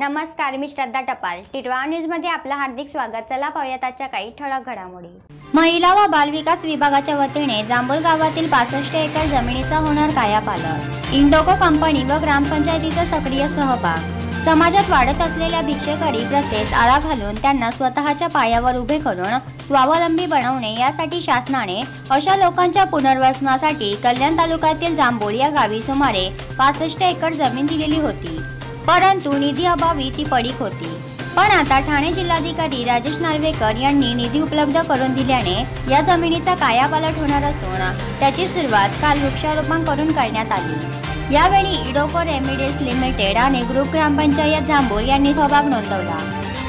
नमस्कार मी श्रद्धा टपाल. टिटवा न्यूजमध्ये आपलं हार्दिक स्वागत. चला पाहूयात आजच्या काही ठळक घडामोडी. महिला व बालविकास विभागाच्या वतीने जांभूळ गावातील पासष्ट एकर जमिनीचा होणार कायापालट. इंडोको कंपनी व ग्रामपंचायतीचा सक्रिय सहभाग. समाजात वाढत असलेल्या भिक्षेकरी प्रथेस आळा घालून त्यांना स्वतःच्या पायावर उभे करून स्वावलंबी बनवणे यासाठी शासनाने अशा लोकांच्या पुनर्वसनासाठी कल्याण तालुक्यातील जांभूळ या गावी सुमारे पासष्ट एकर जमीन दिलेली होती. परंतु निधी अभावी ती पडीक होती. पण आता ठाणे जिल्हाधिकारी राजेश नार्वेकर यांनी निधी उपलब्ध करून दिल्याने या जमिनीचा कायापालट होणार असून त्याची सुरुवात काल वृक्षारोपण करून करण्यात आली. यावेळी इडोको रेमिडीज लिमिटेड आणि ग्रुप ग्रामपंचायत जांभूळ यांनी सहभाग नोंदवला.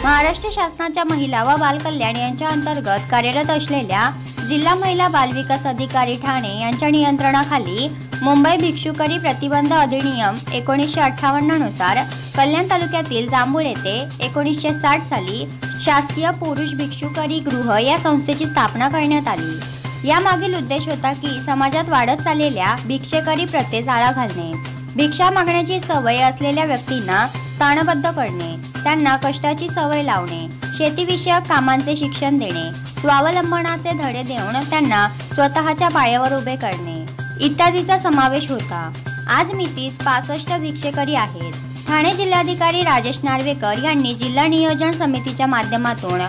महाराष्ट्र शासनाच्या महिला व बालकल्याण यांच्या अंतर्गत कार्यरत असलेल्या जिल्हा महिला बालविकास अधिकारी ठाणे यांच्या नियंत्रणाखाली मुंबई भिक्षुकरी प्रतिबंध अधिनियम एकोणीसशे अठ्ठावन्ननुसार कल्याण तालुक्यातील जांभूळ येथे एकोणीसशे साठ साली शासकीय पुरुष भिक्षुकरी गृह या संस्थेची स्थापना करण्यात आली. यामागील उद्देश होता की समाजात वाढत चाललेल्या भिक्षेकरी प्रथेस आळा घालणे. भिक्षा मागण्याची सवय असलेल्या व्यक्तींना स्थानबद्ध करणे. त्यांना कष्टाची सवय लावणे. शेतीविषयक कामांचे शिक्षण देणे. स्वावलंबनाचे धडे देऊन त्यांना स्वतःच्या पायावर उभे करणे. इत्यादीचा समावेश होता. आज मितीस पासष्ट भिक्षेकरी आहेत. ठाणे जिल्हाधिकारी राजेश नार्वेकर यांनी जिल्हा नियोजन समितीच्या माध्यमातून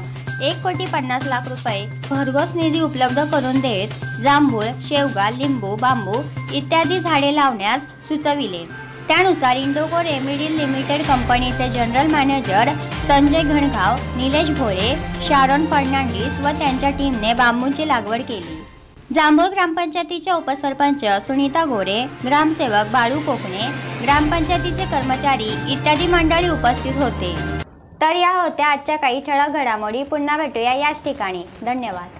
एक कोटी पन्नास लाख रुपये भरघोस निधी उपलब्ध करून देत जांभूळ शेवगा लिंबू बांबू इत्यादी झाडे लावण्यास सुचविले. त्यानुसार इंडोको रेमिडिल लिमिटेड कंपनीचे जनरल मॅनेजर संजय घणगाव निलेश भोळे शारोन फर्नांडिस व त्यांच्या टीमने बांबूंची लागवड केली. जांभूळ ग्रामपंचायतीच्या उपसरपंच सुनीता गोरे ग्रामसेवक बाळू कोकणे ग्रामपंचायतीचे कर्मचारी इत्यादी मंडळी उपस्थित होते. तर या होत्या आजच्या काही ठळक घडामोडी. पुन्हा भेटूया याच ठिकाणी. धन्यवाद.